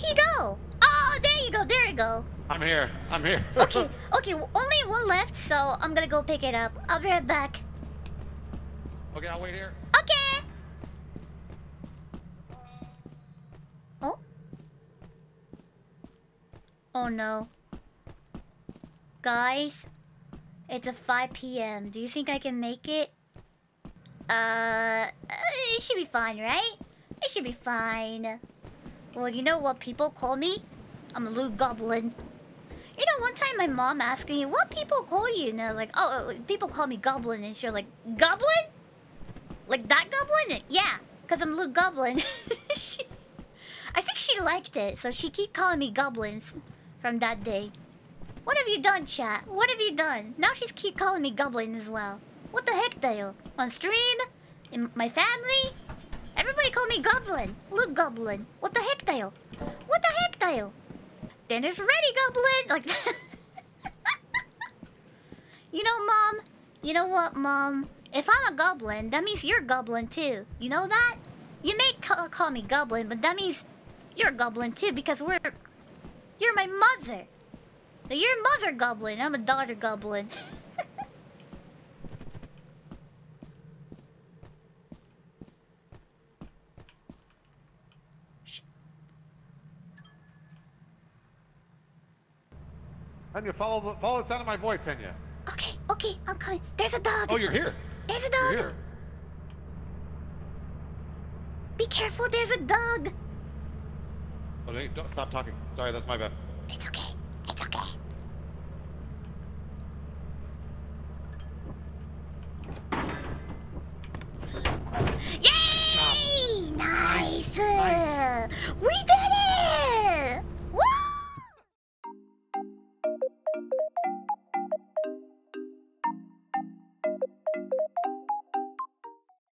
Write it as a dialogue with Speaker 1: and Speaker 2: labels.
Speaker 1: Where'd he go? Oh, there you go. There you go.
Speaker 2: I'm here. I'm here.
Speaker 1: Okay, okay. well, only one left, so I'm gonna go pick it up. I'll be right back.
Speaker 2: okay, I'll wait here.
Speaker 1: Okay. Oh. Oh no. Guys, it's a 5 p.m. Do you think I can make it? Uh, it should be fine, right? It should be fine. Well, you know what people call me? I'm a little goblin. You know, one time my mom asked me, what people call you? And I was like, oh, uh, people call me goblin. And she was like, goblin? Like that goblin? Yeah, because I'm little goblin. she, I think she liked it, so she keep calling me goblins from that day. What have you done, chat? What have you done? Now she's keep calling me goblin as well. What the heck, Dale? On stream? In my family? Everybody call me goblin. Little goblin. What the heck, Dale? What the heck, Dale? Dinner's ready, goblin! Like You know, Mom? You know what, Mom? If I'm a goblin, that means you're a goblin too. You know that? You may ca call me goblin, but that means you're a goblin too because we're... You're my mother. You're a mother goblin. I'm a daughter goblin.
Speaker 2: Henya, follow the follow the sound of my voice, Henya.
Speaker 1: okay, okay, I'm coming. There's a dog.
Speaker 2: Oh, you're here.
Speaker 1: There's a
Speaker 2: You're
Speaker 1: dog.
Speaker 2: here.
Speaker 1: Be careful, there's a dog.
Speaker 2: Oh, wait, don't stop talking. Sorry, that's my bad. It's okay.
Speaker 1: It's okay.